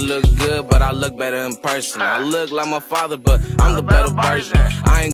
look good, but I look better in person. I look like my father, but I'm the better version. I ain't